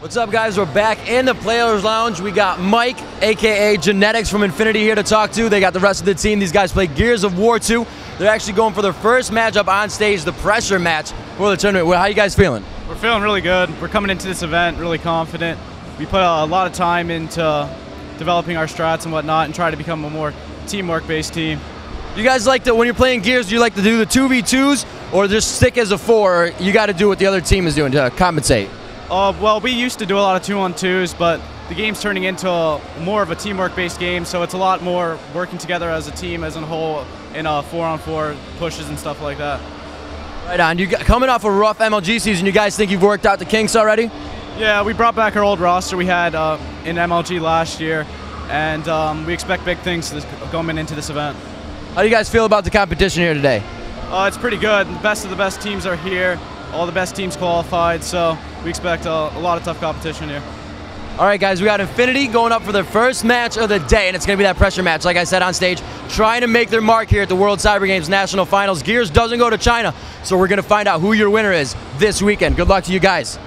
What's up, guys? We're back in the Players Lounge. We got Mike, aka Genetics from Infinity, here to talk to. They got the rest of the team. These guys play Gears of War 2. They're actually going for their first matchup on stage, the pressure match for the tournament. Well, how you guys feeling? We're feeling really good. We're coming into this event really confident. We put a, lot of time into developing our strats and whatnot, and try to become a more teamwork-based team. You guys like to, when you're playing Gears, do you like to do the 2v2s or just stick as a four? You got to do what the other team is doing to compensate. Uh, well, we used to do a lot of two-on-twos, but the game's turning into a, more of a teamwork-based game, so it's a lot more working together as a team, as a whole, in a four-on-four pushes and stuff like that. Right on. You got, coming off a rough MLG season, you guys think you've worked out the kinks already? Yeah, we brought back our old roster we had uh, in MLG last year, and um, we expect big things this, going into this event. How do you guys feel about the competition here today? Uh, it's pretty good. The best of the best teams are here. All the best teams qualified, so we expect a, a lot of tough competition here. All right, guys, we got Infinity going up for their first match of the day, and it's going to be that pressure match, like I said on stage, trying to make their mark here at the World Cyber Games National Finals. Gears doesn't go to China, so we're going to find out who your winner is this weekend. Good luck to you guys.